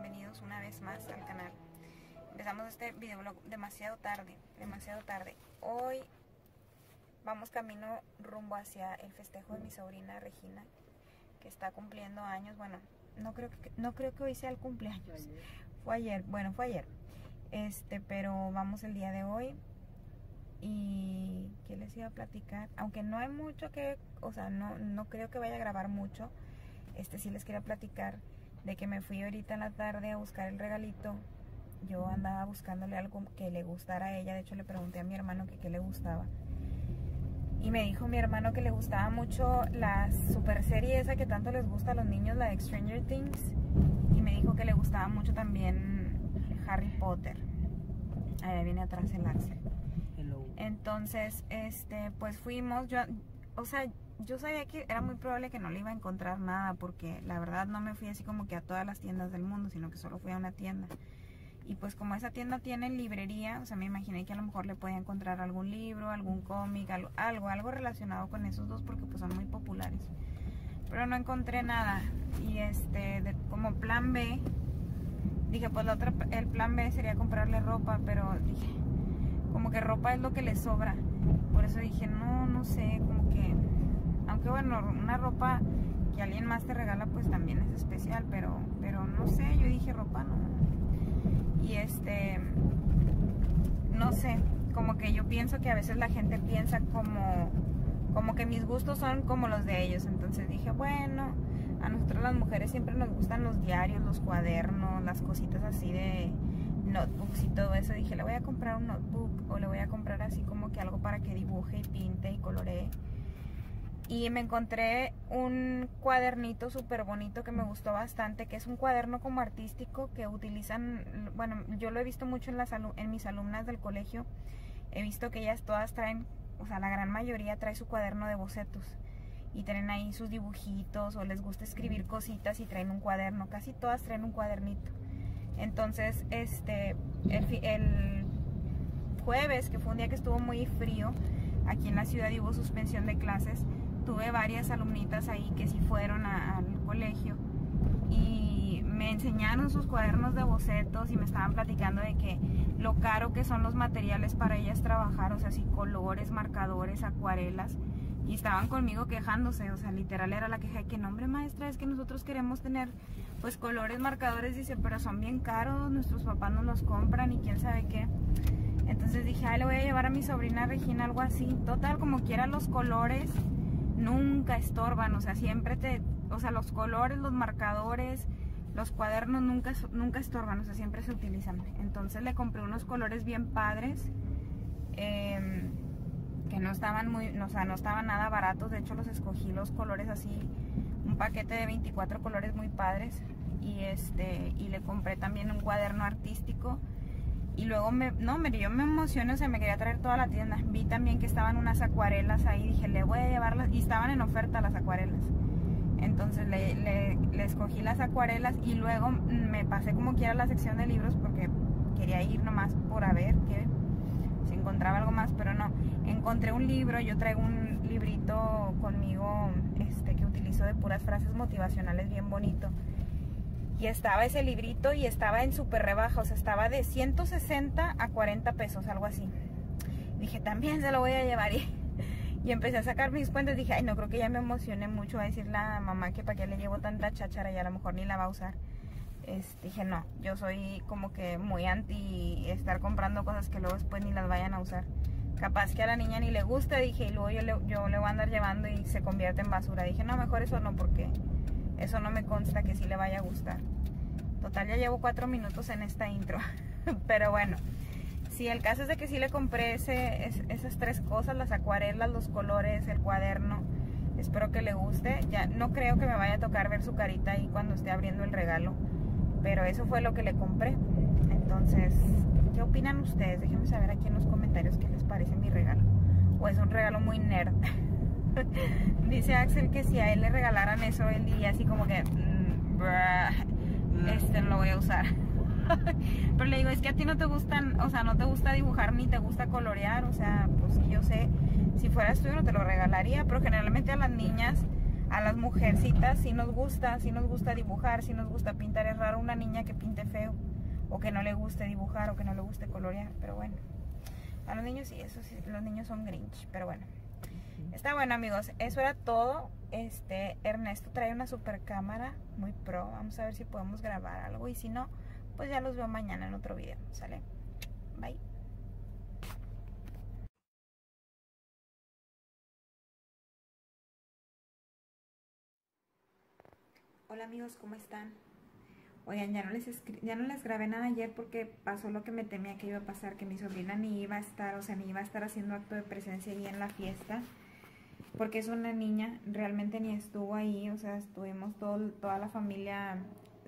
Bienvenidos una vez más al canal. Empezamos este videoblog demasiado tarde, demasiado tarde. Hoy vamos camino rumbo hacia el festejo de mi sobrina Regina, que está cumpliendo años. Bueno, no creo que, no creo que hoy sea el cumpleaños. Fue ayer, bueno, fue ayer. Este, pero vamos el día de hoy. Y ¿qué les iba a platicar? Aunque no hay mucho que, o sea, no, no creo que vaya a grabar mucho. Este sí les quería platicar de que me fui ahorita en la tarde a buscar el regalito. Yo andaba buscándole algo que le gustara a ella. De hecho, le pregunté a mi hermano que qué le gustaba. Y me dijo mi hermano que le gustaba mucho la super serie esa que tanto les gusta a los niños, la de Stranger Things. Y me dijo que le gustaba mucho también Harry Potter. Ahí viene atrás el Axel. Entonces, este, pues fuimos. Yo, o sea, yo sabía que era muy probable que no le iba a encontrar nada porque la verdad no me fui así como que a todas las tiendas del mundo, sino que solo fui a una tienda. Y pues como esa tienda tiene librería, o sea, me imaginé que a lo mejor le podía encontrar algún libro, algún cómic, algo, algo, relacionado con esos dos porque pues son muy populares. Pero no encontré nada. Y este, como plan B, dije pues la otra, el plan B sería comprarle ropa, pero dije, como que ropa es lo que le sobra. Por eso dije, no, no sé, como que aunque bueno, una ropa que alguien más te regala pues también es especial, pero, pero no sé, yo dije ropa no. Y este, no sé, como que yo pienso que a veces la gente piensa como, como que mis gustos son como los de ellos. Entonces dije, bueno, a nosotros las mujeres siempre nos gustan los diarios, los cuadernos, las cositas así de notebooks y todo eso. Dije, le voy a comprar un notebook o le voy a comprar así como que algo para que dibuje y pinte y coloree y me encontré un cuadernito súper bonito que me gustó bastante, que es un cuaderno como artístico que utilizan, bueno, yo lo he visto mucho en, las, en mis alumnas del colegio, he visto que ellas todas traen, o sea, la gran mayoría trae su cuaderno de bocetos y tienen ahí sus dibujitos o les gusta escribir cositas y traen un cuaderno, casi todas traen un cuadernito. Entonces, este, el, el jueves, que fue un día que estuvo muy frío, aquí en la ciudad y hubo suspensión de clases, tuve varias alumnitas ahí que sí fueron al colegio y me enseñaron sus cuadernos de bocetos y me estaban platicando de que lo caro que son los materiales para ellas trabajar, o sea, así colores, marcadores, acuarelas y estaban conmigo quejándose, o sea, literal era la queja de que nombre maestra es que nosotros queremos tener pues colores, marcadores, dice, pero son bien caros, nuestros papás no los compran y quién sabe qué. Entonces dije, ay, le voy a llevar a mi sobrina Regina algo así. Total, como quiera los colores, nunca estorban, o sea, siempre te, o sea, los colores, los marcadores, los cuadernos nunca, nunca estorban, o sea, siempre se utilizan. Entonces le compré unos colores bien padres, em, que no estaban muy, o sea, no estaban nada baratos, de hecho los escogí los colores así, un paquete de 24 colores muy padres, y este, y le compré también un cuaderno artístico, y luego me, no, me, yo me emocioné, o sea, me quería traer toda la tienda. Vi también que estaban unas acuarelas ahí, dije, le voy a llevarlas, y estaban en oferta las acuarelas. Entonces le, escogí las acuarelas y luego me pasé como quiera a la sección de libros porque quería ir nomás por a ver que si encontraba algo más, pero no. Encontré un libro, yo traigo un librito conmigo este, que utilizo de puras frases motivacionales bien bonito y estaba ese librito y estaba en súper rebaja, o sea, estaba de 160 a 40 pesos, algo así. Dije, también se lo voy a llevar y, y empecé a sacar mis cuentas. Dije, ay, no, creo que ya me emocioné mucho a decirle a mamá que para qué le llevo tanta cháchara y a lo mejor ni la va a usar. dije, no, yo soy como que muy anti estar comprando cosas que luego después ni las vayan a usar. Capaz que a la niña ni le gusta, dije, y luego yo yo le voy a andar llevando y se convierte en basura. Dije, no, mejor eso no, porque eso no me consta que sí le vaya a gustar. Total, ya llevo cuatro minutos en esta intro. Pero bueno, si el caso es de que sí le compré ese, esas tres cosas, las acuarelas, los colores, el cuaderno. Espero que le guste. Ya no creo que me vaya a tocar ver su carita ahí cuando esté abriendo el regalo. Pero eso fue lo que le compré. Entonces, ¿qué opinan ustedes? Déjenme saber aquí en los comentarios qué les parece mi regalo. O es un regalo muy nerd. Dice Axel que si a él le regalaran eso, él diría así como que, mm, este no lo voy a usar. Pero le digo, es que a ti no te gustan, o sea, no te gusta dibujar ni te gusta colorear, o sea, pues yo sé, si fueras tú no te lo regalaría, pero generalmente a las niñas, a las mujercitas sí nos gusta, sí nos gusta dibujar, sí nos gusta pintar. Es raro una niña que pinte feo o que no le guste dibujar o que no le guste colorear, pero bueno. A los niños sí, eso sí, los niños son grinch, pero bueno. Está bueno amigos, eso era todo. Este, Ernesto trae una super cámara muy pro. Vamos a ver si podemos grabar algo y si no, pues ya los veo mañana en otro video, ¿sale? Bye. Hola amigos, ¿cómo están? Oigan, ya no, les ya no les grabé nada ayer porque pasó lo que me temía que iba a pasar, que mi sobrina ni iba a estar, o sea, ni iba a estar haciendo acto de presencia ahí en la fiesta, porque es una niña, realmente ni estuvo ahí, o sea, estuvimos todo, toda la familia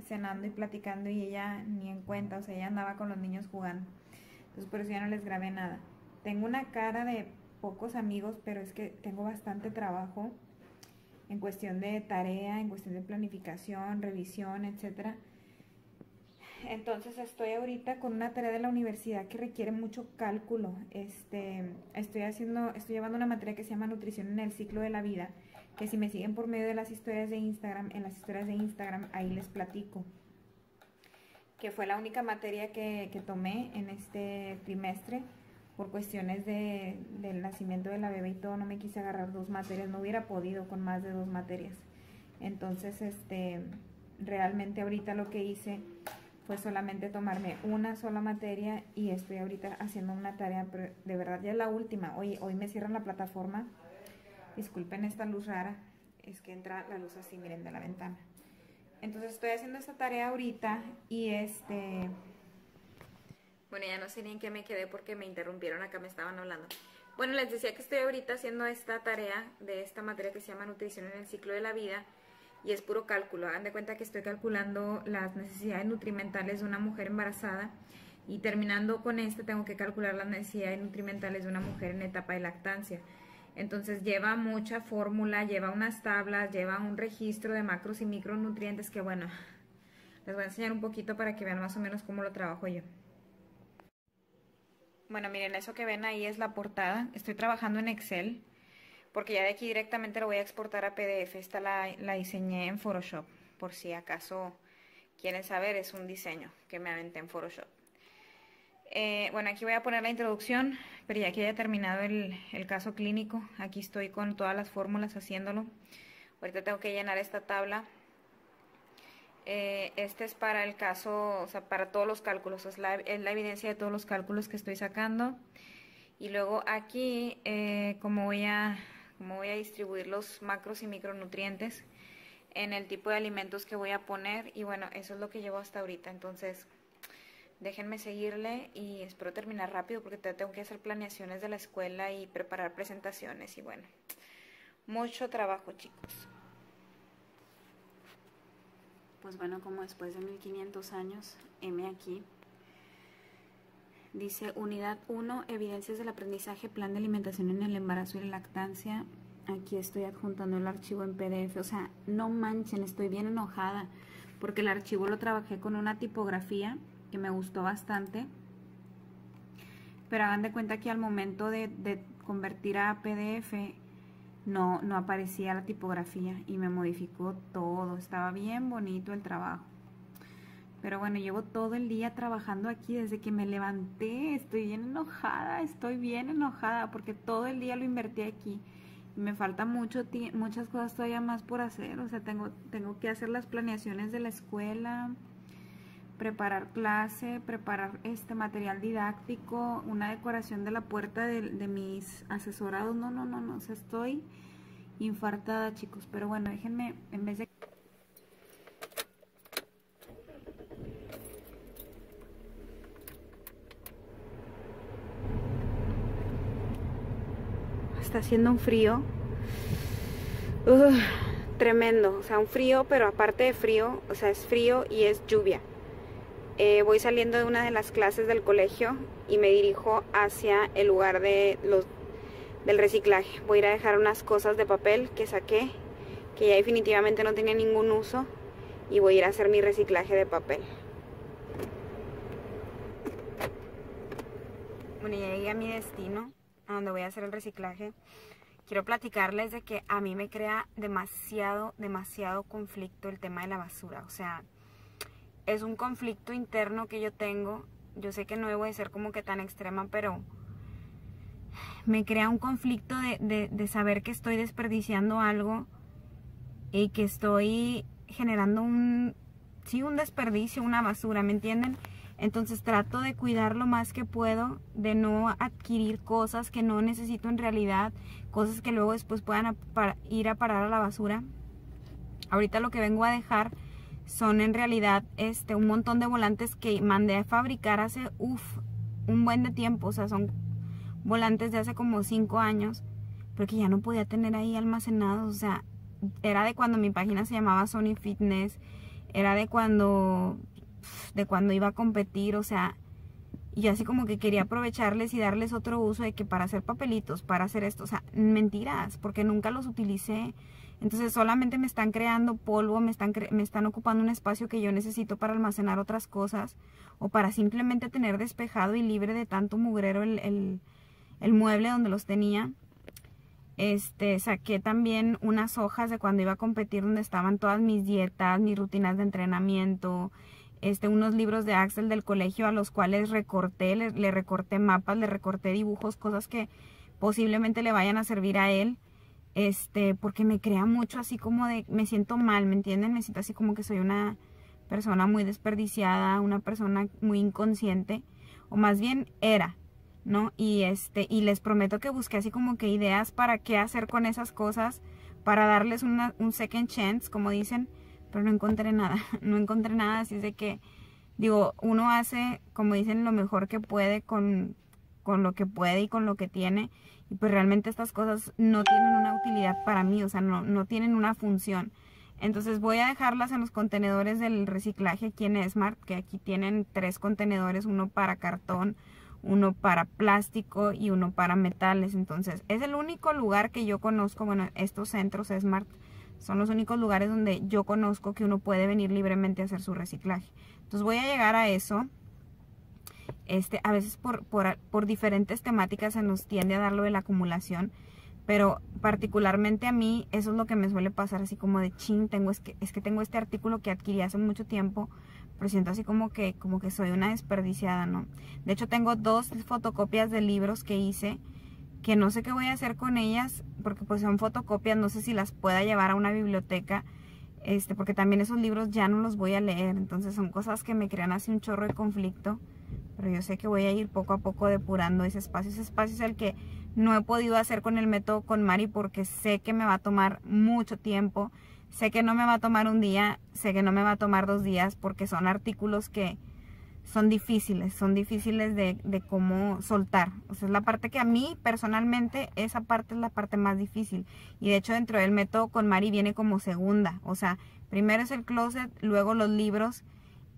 cenando y platicando y ella ni en cuenta, o sea, ella andaba con los niños jugando. Entonces por eso ya no les grabé nada. Tengo una cara de pocos amigos, pero es que tengo bastante trabajo en cuestión de tarea, en cuestión de planificación, revisión, etcétera. Entonces estoy ahorita con una tarea de la universidad que requiere mucho cálculo. Este, estoy haciendo, estoy llevando una materia que se llama nutrición en el ciclo de la vida, que si me siguen por medio de las historias de Instagram, en las historias de Instagram ahí les platico. Que fue la única materia que, tomé en este trimestre por cuestiones de, del nacimiento de la bebé y todo, no me quise agarrar dos materias, no hubiera podido con más de dos materias. Entonces, este, realmente ahorita lo que hice fue solamente tomarme una sola materia y estoy ahorita haciendo una tarea, pero de verdad ya es la última. Hoy, hoy me cierran la plataforma. Disculpen esta luz rara, es que entra la luz así, miren, de la ventana. Entonces estoy haciendo esta tarea ahorita y este bueno, ya no sé ni en qué me quedé porque me interrumpieron acá, me estaban hablando. Bueno, les decía que estoy ahorita haciendo esta tarea de esta materia que se llama nutrición en el ciclo de la vida y es puro cálculo. Hagan de cuenta que estoy calculando las necesidades nutrimentales de una mujer embarazada y terminando con este tengo que calcular las necesidades nutrimentales de una mujer en etapa de lactancia. Entonces lleva mucha fórmula, lleva unas tablas, lleva un registro de macros y micronutrientes que bueno, les voy a enseñar un poquito para que vean más o menos cómo lo trabajo yo. Bueno, miren, eso que ven ahí es la portada. Estoy trabajando en Excel porque ya de aquí directamente lo voy a exportar a PDF. Esta la, diseñé en Photoshop, por si acaso quieren saber, es un diseño que me aventé en Photoshop. Eh, bueno, aquí voy a poner la introducción, pero ya que haya terminado el, caso clínico, aquí estoy con todas las fórmulas haciéndolo. Ahorita tengo que llenar esta tabla eh, este es para el caso, o sea, para todos los cálculos, es la, evidencia de todos los cálculos que estoy sacando. Y luego aquí, eh, como, voy a, como voy a distribuir los macros y micronutrientes en el tipo de alimentos que voy a poner. Y bueno, eso es lo que llevo hasta ahorita. Entonces, déjenme seguirle y espero terminar rápido porque tengo que hacer planeaciones de la escuela y preparar presentaciones. Y bueno, mucho trabajo, chicos pues bueno, como después de 1500 años, M aquí, dice unidad 1, evidencias del aprendizaje, plan de alimentación en el embarazo y la lactancia. Aquí estoy adjuntando el archivo en PDF, o sea, no manchen, estoy bien enojada, porque el archivo lo trabajé con una tipografía que me gustó bastante, pero hagan de cuenta que al momento de, de convertir a PDF no, no aparecía la tipografía y me modificó todo. Estaba bien bonito el trabajo. Pero bueno, llevo todo el día trabajando aquí desde que me levanté. Estoy bien enojada, estoy bien enojada porque todo el día lo invertí aquí. Y me falta mucho muchas cosas todavía más por hacer. O sea, tengo, tengo que hacer las planeaciones de la escuela, preparar clase, preparar este material didáctico, una decoración de la puerta de, mis asesorados. No, no, no, no, o sea, estoy infartada, chicos. Pero bueno, déjenme, en vez de... Está haciendo un frío. tremendo, o sea, un frío, pero aparte de frío, o sea, es frío y es lluvia. Eh, voy saliendo de una de las clases del colegio y me dirijo hacia el lugar de los, del reciclaje. Voy a ir a dejar unas cosas de papel que saqué, que ya definitivamente no tenía ningún uso, y voy a ir a hacer mi reciclaje de papel. Bueno, ya llegué a mi destino, donde voy a hacer el reciclaje. quiero platicarles de que a mí me crea demasiado, demasiado conflicto el tema de la basura. O sea, es un conflicto interno que yo tengo. Yo sé que no debo de ser como que tan extrema, pero me crea un conflicto de, de saber que estoy desperdiciando algo y que estoy generando un, sí, un desperdicio, una basura, ¿me entienden? Entonces trato de cuidar lo más que puedo, de no adquirir cosas que no necesito en realidad, cosas que luego después puedan ir a parar a la basura. Ahorita lo que vengo a dejar son en realidad este un montón de volantes que mandé a fabricar hace uf, un buen de tiempo, o sea, son volantes de hace como cinco años, pero que ya no podía tener ahí almacenados, o sea, era de cuando mi página se llamaba Sony Fitness, era de cuando de cuando iba a competir, o sea, y así como que quería aprovecharles y darles otro uso de que para hacer papelitos, para hacer esto, o sea, mentiras, porque nunca los utilicé. Entonces solamente me están creando polvo, me están, me están ocupando un espacio que yo necesito para almacenar otras cosas o para simplemente tener despejado y libre de tanto mugrero el, el, el mueble donde los tenía. Este, saqué también unas hojas de cuando iba a competir donde estaban todas mis dietas, mis rutinas de entrenamiento, este, unos libros de Axel del colegio a los cuales recorté, le, recorté mapas, le recorté dibujos, cosas que posiblemente le vayan a servir a él, este, porque me crea mucho así como de, me siento mal, ¿me entienden? Me siento así como que soy una persona muy desperdiciada, una persona muy inconsciente, o más bien era, ¿no? Y este, y les prometo que busqué así como que ideas para qué hacer con esas cosas, para darles una, un second chance, como dicen, pero no encontré nada, no encontré nada, así es de que, digo, uno hace, como dicen, lo mejor que puede con, con lo que puede y con lo que tiene, y pues realmente estas cosas no tienen una utilidad para mí, o sea, no, no tienen una función. Entonces voy a dejarlas en los contenedores del reciclaje aquí en Smart, que aquí tienen tres contenedores, uno para cartón, uno para plástico y uno para metales. Entonces es el único lugar que yo conozco, bueno, estos centros Smart son los únicos lugares donde yo conozco que uno puede venir libremente a hacer su reciclaje. Entonces voy a llegar a eso. Este, a veces por, por, diferentes temáticas se nos tiende a dar lo de la acumulación. Pero particularmente a mí eso es lo que me suele pasar así como de chin, tengo, es, que, es que tengo este artículo que adquirí hace mucho tiempo, pero siento así como que, como que soy una desperdiciada, ¿no? De hecho tengo dos fotocopias de libros que hice que no sé qué voy a hacer con ellas, porque pues son fotocopias, no sé si las pueda llevar a una biblioteca, este, porque también esos libros ya no los voy a leer, entonces son cosas que me crean así un chorro de conflicto, pero yo sé que voy a ir poco a poco depurando ese espacio, ese espacio es el que no he podido hacer con el método con Mari porque sé que me va a tomar mucho tiempo, sé que no me va a tomar un día, sé que no me va a tomar dos días, porque son artículos que son difíciles, son difíciles de, de, cómo soltar. O sea, es la parte que a mí personalmente, esa parte es la parte más difícil. Y de hecho dentro del método con Mari viene como segunda. O sea, primero es el closet, luego los libros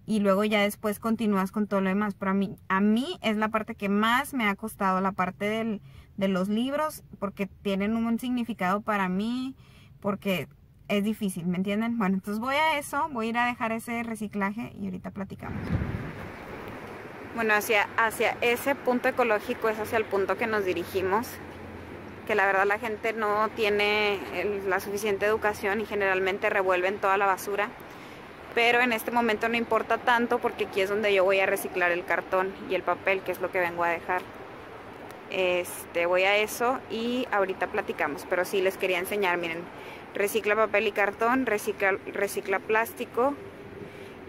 y luego ya después continúas con todo lo demás. Pero a mí, a mí es la parte que más me ha costado, la parte del, de los libros, porque tienen un significado para mí, porque es difícil, ¿me entienden? Bueno, entonces voy a eso, voy a ir a dejar ese reciclaje y ahorita platicamos. Bueno, hacia, ese punto ecológico es hacia el punto que nos dirigimos, que la verdad la gente no tiene la suficiente educación y generalmente revuelven toda la basura. Pero en este momento no importa tanto porque aquí es donde yo voy a reciclar el cartón y el papel, que es lo que vengo a dejar. Este, voy a eso y ahorita platicamos, pero sí les quería enseñar, miren, recicla papel y cartón, recicla plástico,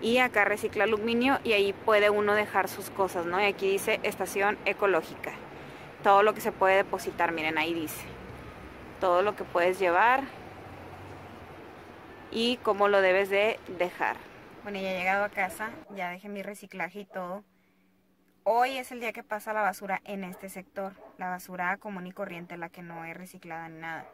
y acá recicla aluminio y ahí puede uno dejar sus cosas, ¿no? Y aquí dice estación ecológica. Todo lo que se puede depositar, miren, ahí dice. Todo lo que puedes llevar y cómo lo debes de dejar. Bueno, ya he llegado a casa, ya dejé mi reciclaje y todo. Hoy es el día que pasa la basura en este sector, la basura común y corriente, la que no es reciclada ni nada.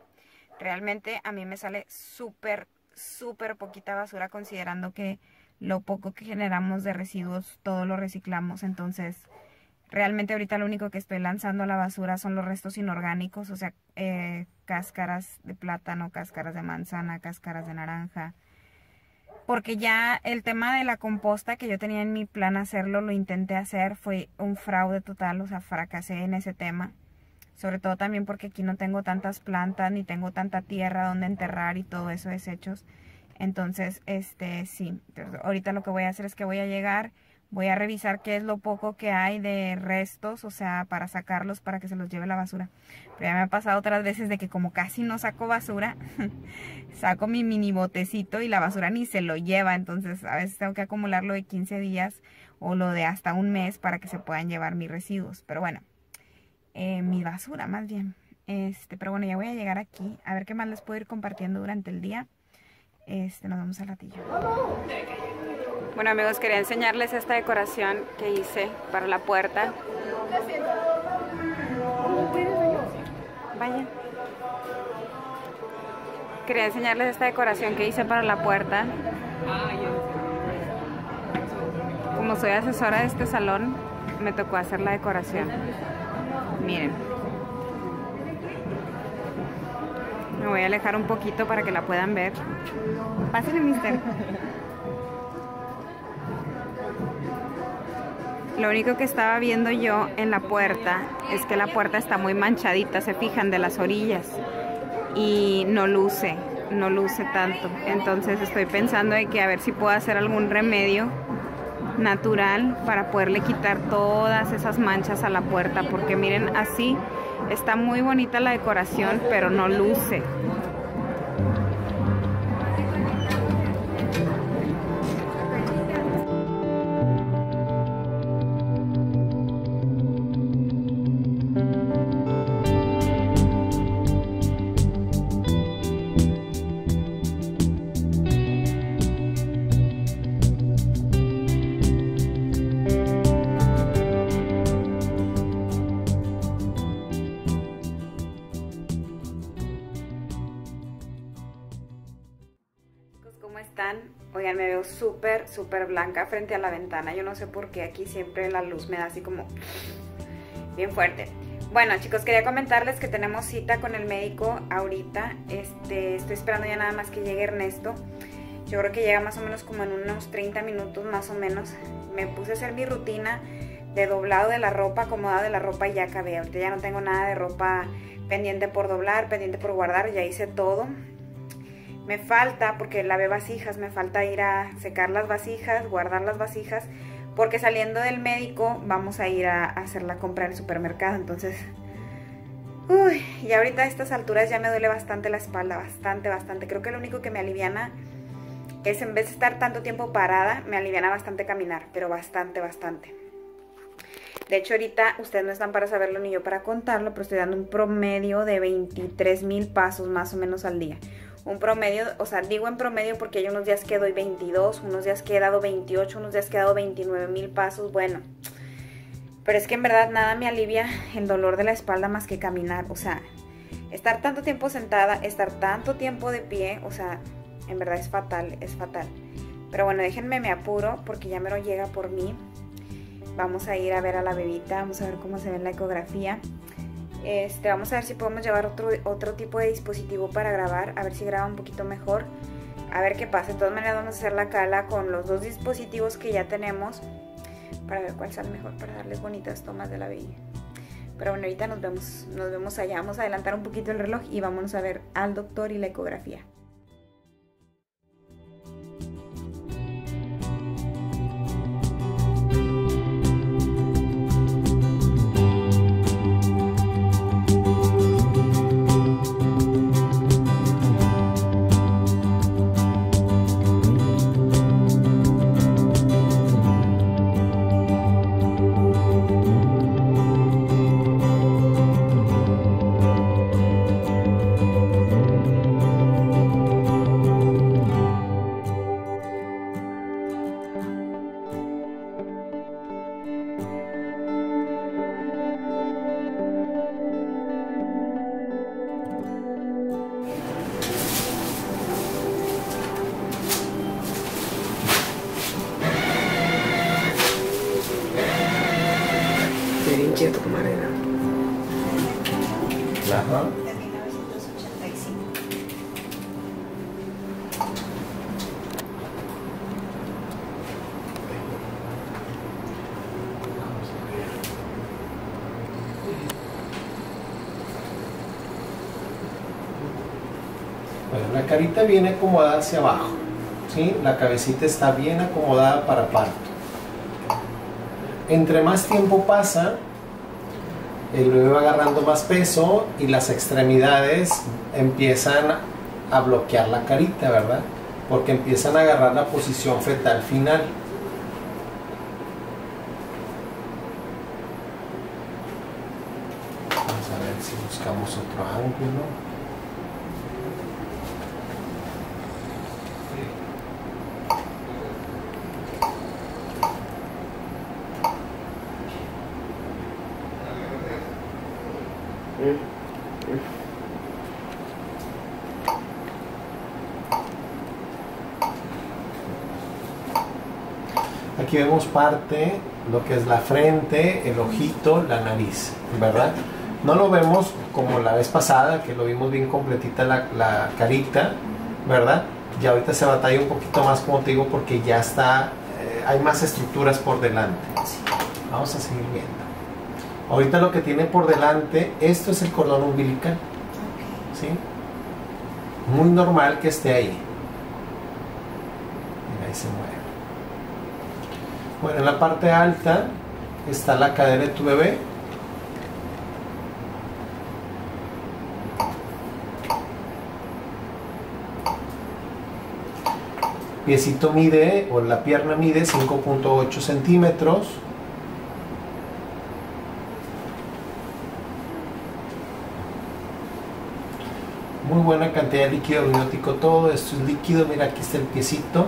Realmente a mí me sale súper, súper poquita basura considerando que lo poco que generamos de residuos, todo lo reciclamos. Entonces, realmente ahorita lo único que estoy lanzando a la basura son los restos inorgánicos, o sea, eh, cáscaras de plátano, cáscaras de manzana, cáscaras de naranja. Porque ya el tema de la composta que yo tenía en mi plan hacerlo, lo intenté hacer, fue un fraude total, o sea, fracasé en ese tema. sobre todo también porque aquí no tengo tantas plantas ni tengo tanta tierra donde enterrar y todo eso desechos. Entonces, este, sí, ahorita lo que voy a hacer es que voy a llegar, voy a revisar qué es lo poco que hay de restos, o sea, para sacarlos para que se los lleve la basura. Pero ya me ha pasado otras veces de que como casi no saco basura, saco mi mini botecito y la basura ni se lo lleva, entonces a veces tengo que acumularlo de 15 días o lo de hasta un mes para que se puedan llevar mis residuos. Pero bueno, eh, mi basura más bien. Este, pero bueno, ya voy a llegar aquí a ver qué más les puedo ir compartiendo durante el día. Este, nos vemos al ratillo. Bueno amigos, quería enseñarles esta decoración que hice para la puerta. Vaya. Quería enseñarles esta decoración que hice para la puerta. Como soy asesora de este salón, me tocó hacer la decoración. Miren. Me voy a alejar un poquito para que la puedan ver. Pásenle, mister. Lo único que estaba viendo yo en la puerta es que la puerta está muy manchadita, se fijan, de las orillas. Y no luce, no luce tanto. Entonces estoy pensando de que a ver si puedo hacer algún remedio natural para poderle quitar todas esas manchas a la puerta porque miren así está muy bonita la decoración pero no luce Veo súper, súper blanca frente a la ventana. Yo no sé por qué aquí siempre la luz me da así como bien fuerte. Bueno, chicos, quería comentarles que tenemos cita con el médico ahorita. Este, estoy esperando ya nada más que llegue Ernesto. Yo creo que llega más o menos como en unos 30 minutos más o menos. Me puse a hacer mi rutina de doblado de la ropa, acomodado de la ropa y ya acabé. Ahorita ya no tengo nada de ropa pendiente por doblar, pendiente por guardar, ya hice todo. Me falta, porque lavé vasijas, me falta ir a secar las vasijas, guardar las vasijas, porque saliendo del médico vamos a ir a, hacer la compra en el supermercado. Entonces, uy, y ahorita a estas alturas ya me duele bastante la espalda, bastante, bastante. Creo que lo único que me aliviana es en vez de estar tanto tiempo parada, me aliviana bastante caminar, pero bastante, bastante. De hecho, ahorita ustedes no están para saberlo ni yo para contarlo, pero estoy dando un promedio de 23 mil pasos más o menos al día un promedio, o sea, digo en promedio porque hay unos días que doy 22, unos días que he dado 28, unos días que he dado 29 mil pasos, bueno. Pero es que en verdad nada me alivia el dolor de la espalda más que caminar, o sea, estar tanto tiempo sentada, estar tanto tiempo de pie, o sea, en verdad es fatal, es fatal. Pero bueno, déjenme me apuro porque ya me lo llega por mí. Vamos a ir a ver a la bebita, vamos a ver cómo se ve la ecografía. Este, vamos a ver si podemos llevar otro, otro tipo de dispositivo para grabar, a ver si graba un poquito mejor, a ver qué pasa. De todas maneras vamos a hacer la cala con los dos dispositivos que ya tenemos para ver cuál sale mejor, para darles bonitas tomas de la bella. Pero bueno, ahorita nos vemos, nos vemos allá. Vamos a adelantar un poquito el reloj y vámonos a ver al doctor y la ecografía. La carita viene acomodada hacia abajo. ¿sí? La cabecita está bien acomodada para parto. Entre más tiempo pasa, el bebé va agarrando más peso y las extremidades empiezan a bloquear la carita, ¿verdad? Porque empiezan a agarrar la posición fetal final. Vamos a ver si buscamos otro ángulo. Parte, lo que es la frente, el ojito, la nariz, ¿verdad? No lo vemos como la vez pasada, que lo vimos bien completita la, la carita, ¿verdad? Y ahorita se batalla un poquito más, como te digo, porque ya está, eh, hay más estructuras por delante. Vamos a seguir viendo. Ahorita lo que tiene por delante, esto es el cordón umbilical, ¿sí? Muy normal que esté ahí. Mira, ahí se mueve. Bueno, en la parte alta está la cadera de tu bebé. Piecito mide, o la pierna mide 5.8 centímetros. Muy buena cantidad de líquido amniótico, todo esto es líquido. Mira, aquí está el piecito.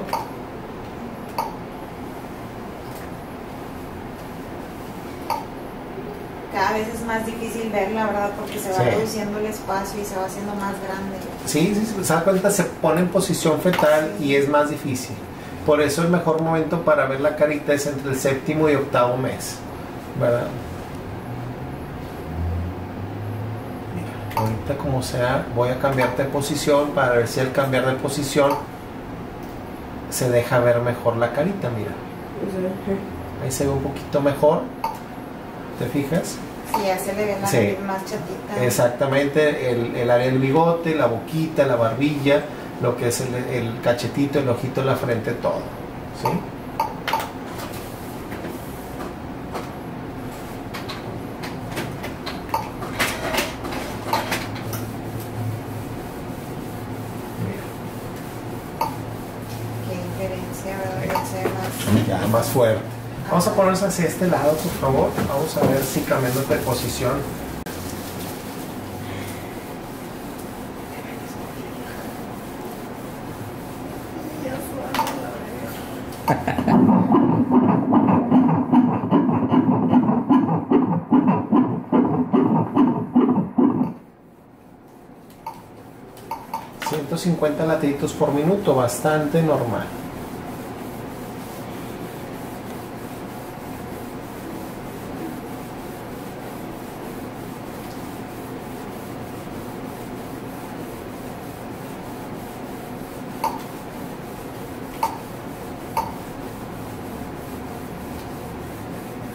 Cada vez es más difícil ver, la verdad, porque se va Sí. reduciendo el espacio y se va haciendo más grande. Sí, sí, sí, se da cuenta, se pone en posición fetal y es más difícil. Por eso el mejor momento para ver la carita es entre el séptimo y octavo mes, ¿verdad? Mira, ahorita como sea, voy a cambiarte de posición para ver si al cambiar de posición se deja ver mejor la carita, mira. Ahí se ve un poquito mejor, ¿te fijas? Sí, ya se le ve la Sí. nariz más chatita. Exactamente, el, el área del bigote, la boquita, la barbilla, lo que es el, el cachetito, el ojito, la frente, todo. ¿Sí? Qué diferencia, ¿verdad? Ya se ve más. Mira, ya más fuerte. Vamos hacia este lado, por favor. Vamos a ver si cambiando de posición. ...150 latidos por minuto, bastante normal.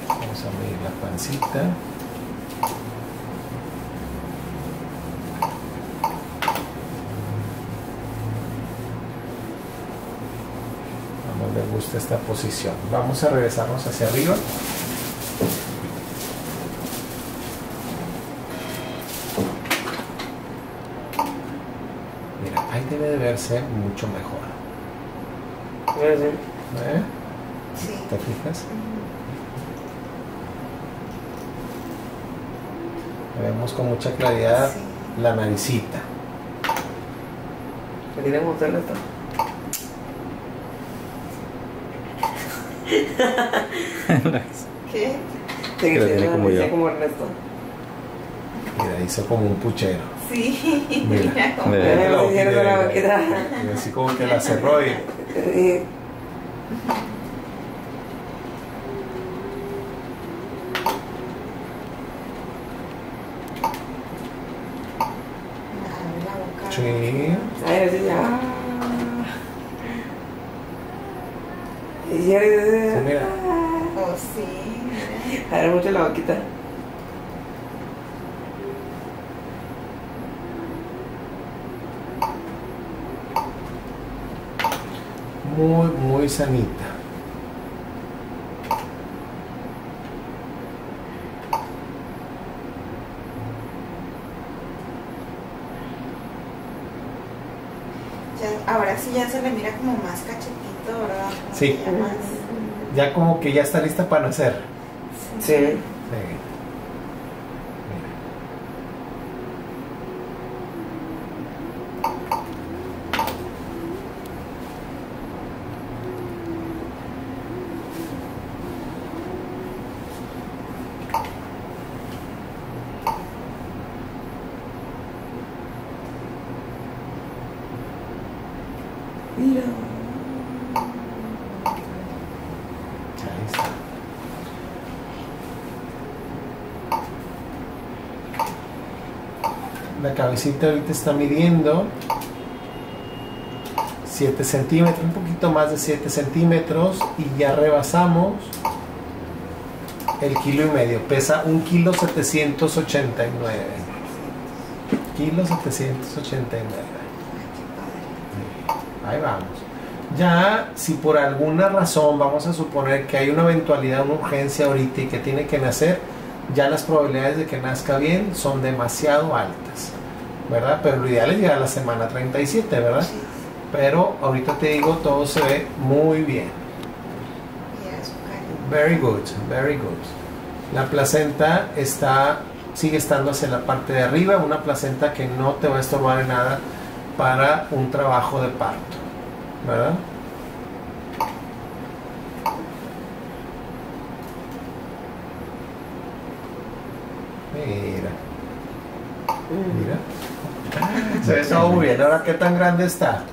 Vamos a medir la pancita. No le gusta esta posición. Vamos a regresarnos hacia arriba. Mira, ahí debe de verse mucho mejor. ¿Eh? Sí. ¿Te fijas? Vemos con mucha claridad la naricita. ¿Quieres mostrarle esto? ¿Qué? Que sí, tiene como yo. como Ernesto. Mira, hizo como un puchero. Sí. Mira. Mira cómo- Mira. Mira la Eh, boquita, la. Y así como que la cerró y Eh, Abre la boca. Sí. Ay, así ya. Y ya- Sí, mira. Oh, sí. mira. Abre mucho la muy, muy sanita. Ya- ahora sí ya se le mira como más cachetito, ¿verdad? Como Sí. que ya más- Ya como que ya está lista para nacer. Sí. Sí. Mira. Ahí está. Ahorita está midiendo 7 centímetros, un poquito más de 7 centímetros y ya rebasamos el kilo y medio. Pesa un kilo 789. Kilo 789. Ahí vamos. Ya, si por alguna razón vamos a suponer que hay una eventualidad, una urgencia ahorita y que tiene que nacer, ya las probabilidades de que nazca bien son demasiado altas, ¿verdad? Pero lo ideal es llegar a la semana 37, ¿verdad? Sí. Pero ahorita te digo, todo se ve muy bien. Very good, very good. La placenta está, sigue estando hacia la parte de arriba, una placenta que no te va a estorbar en nada para un trabajo de parto, ¿verdad? Mira, mira. Se muy bien. Ahora, ¿qué tan grande está?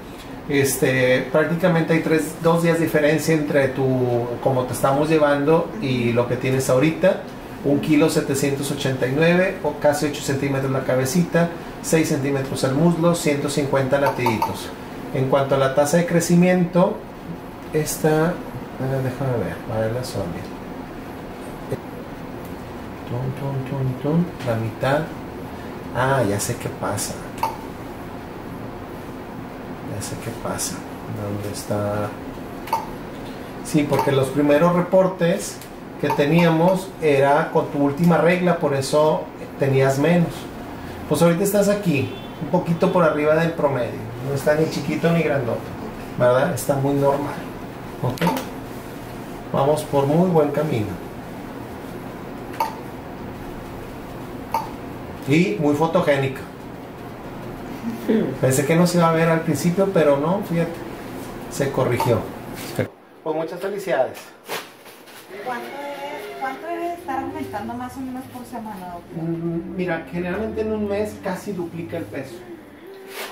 Este, prácticamente hay tres, dos días de diferencia entre tu, como te estamos llevando y lo que tienes ahorita. Un kilo 789 o casi 8 centímetros la cabecita, 6 centímetros el muslo, 150 latiditos. En cuanto a la tasa de crecimiento, esta, déjame ver, para ver la. Tum, tum, tum, tum, la mitad. Ah, ya sé qué pasa. Sé qué pasa. ¿Dónde está? Sí, porque los primeros reportes que teníamos era con tu última regla, por eso tenías menos. Pues ahorita estás aquí, un poquito por arriba del promedio. No está ni chiquito ni grandote, ¿verdad? Está muy normal. ¿Ok? Vamos por muy buen camino. Y muy fotogénica. Pensé que no se iba a ver al principio, pero no, fíjate, se corrigió. Pues muchas felicidades. ¿Cuánto debe, ¿Cuánto debe de estar aumentando más o menos por semana, doctor? Mm, Mira, generalmente en un mes casi duplica el peso.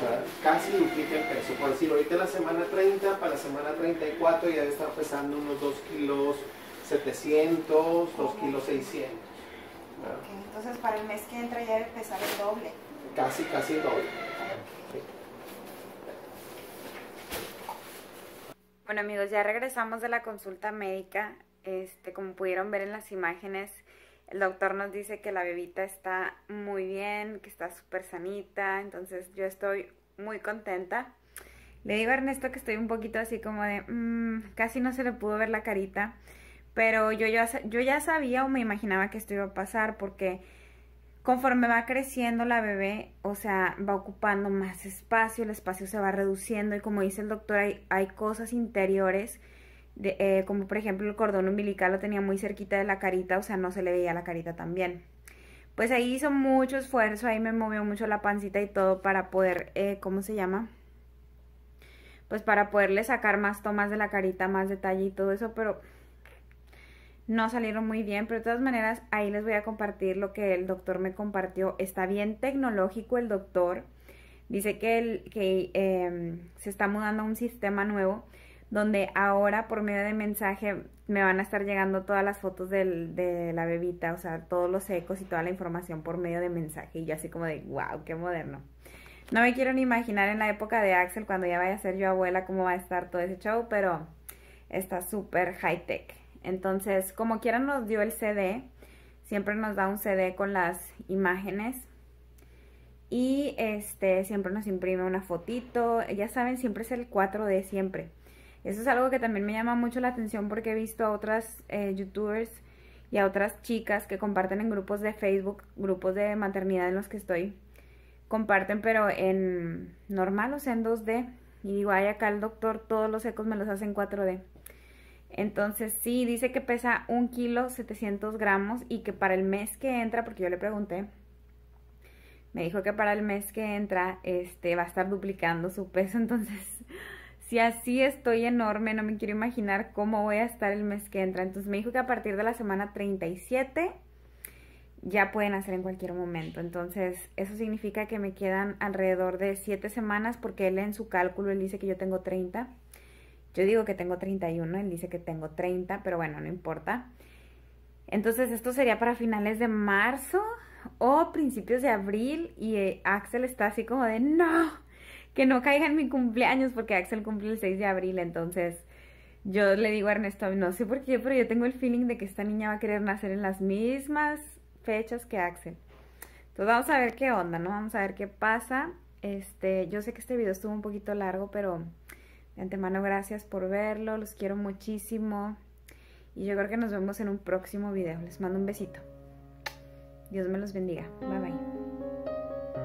¿verdad? Casi duplica el peso. Por decir, ahorita la semana 30, para la semana 34 ya debe estar pesando unos 2 kilos 700, 2 kilos 600. ¿verdad? Ok, entonces para el mes que entra ya debe pesar el doble. Casi, casi el doble. Bueno amigos, ya regresamos de la consulta médica. Este, como pudieron ver en las imágenes, el doctor nos dice que la bebita está muy bien, que está súper sanita. Entonces yo estoy muy contenta. Le digo a Ernesto que estoy un poquito así como de, "Mm, casi no se le pudo ver la carita. Pero yo ya, yo ya sabía o me imaginaba que esto iba a pasar porque conforme va creciendo la bebé, o sea, va ocupando más espacio, el espacio se va reduciendo y como dice el doctor, hay, hay cosas interiores, eh, como por ejemplo el cordón umbilical lo tenía muy cerquita de la carita, o sea, no se le veía la carita también. Pues ahí hizo mucho esfuerzo, ahí me movió mucho la pancita y todo para poder, eh, ¿cómo se llama? Pues para poderle sacar más tomas de la carita, más detalle y todo eso, pero no salieron muy bien, pero de todas maneras ahí les voy a compartir lo que el doctor me compartió. Está bien tecnológico el doctor. Dice que, eh, se está mudando a un sistema nuevo donde ahora por medio de mensaje me van a estar llegando todas las fotos de la bebita, o sea, todos los ecos y toda la información por medio de mensaje. Y yo así como de, wow, qué moderno. No me quiero ni imaginar en la época de Axel, cuando ya vaya a ser yo abuela, cómo va a estar todo ese show, pero está súper high tech. Entonces, como quiera nos dio el CD, siempre nos da un CD con las imágenes y este siempre nos imprime una fotito, ya saben, siempre es el 4D siempre. Eso es algo que también me llama mucho la atención porque he visto a otras eh, youtubers y a otras chicas que comparten en grupos de Facebook, grupos de maternidad en los que estoy, comparten pero en normal, o sea, en 2D. Y digo, ay, acá el doctor todos los ecos me los hace en 4D. Entonces sí, dice que pesa un kilo 700 gramos y que para el mes que entra, porque yo le pregunté, me dijo que para el mes que entra este, va a estar duplicando su peso. Entonces, si así estoy enorme, no me quiero imaginar cómo voy a estar el mes que entra. Entonces me dijo que a partir de la semana 37 ya pueden hacer en cualquier momento. Entonces, eso significa que me quedan alrededor de 7 semanas porque él en su cálculo, él dice que yo tengo 30. Yo digo que tengo 31, él dice que tengo 30, pero bueno, no importa. Entonces, esto sería para finales de marzo o principios de abril y eh, Axel está así como de no, que no caiga en mi cumpleaños porque Axel cumple el 6 de abril, entonces yo le digo a Ernesto, no sé por qué, pero yo tengo el feeling de que esta niña va a querer nacer en las mismas fechas que Axel. Entonces vamos a ver qué onda, ¿no? Vamos a ver qué pasa. Este, yo sé que este video estuvo un poquito largo, pero de antemano gracias por verlo, los quiero muchísimo. Y yo creo que nos vemos en un próximo video. Les mando un besito. Dios me los bendiga. Bye bye.